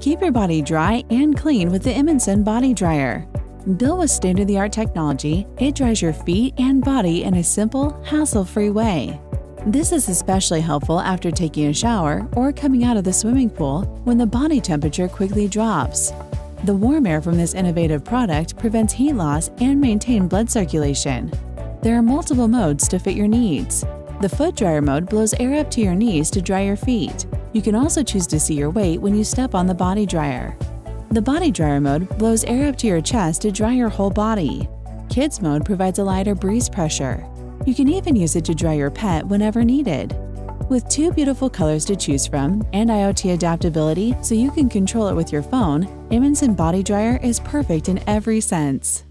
Keep your body dry and clean with the Imunsen Body Dryer. Built with state of the art technology, it dries your feet and body in a simple, hassle free way. This is especially helpful after taking a shower or coming out of the swimming pool when the body temperature quickly drops. The warm air from this innovative product prevents heat loss and maintains blood circulation. There are multiple modes to fit your needs. The foot dryer mode blows air up to your knees to dry your feet. You can also choose to see your weight when you step on the body dryer. The body dryer mode blows air up to your chest to dry your whole body. Kids mode provides a lighter breeze pressure. You can even use it to dry your pet whenever needed. With two beautiful colors to choose from and IoT adaptability so you can control it with your phone, Imunsen Body Dryer is perfect in every sense.